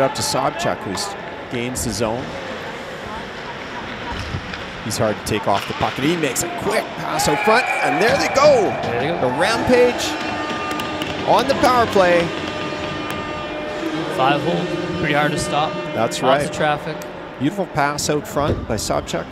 Up to Sobchuk, who gains the zone. He's hard to take off the pocket. he makes a quick pass out front, and there they go. There go. The rampage on the power play. Five hole, pretty hard to stop. That's Lots right. of traffic. Beautiful pass out front by Sobchuk.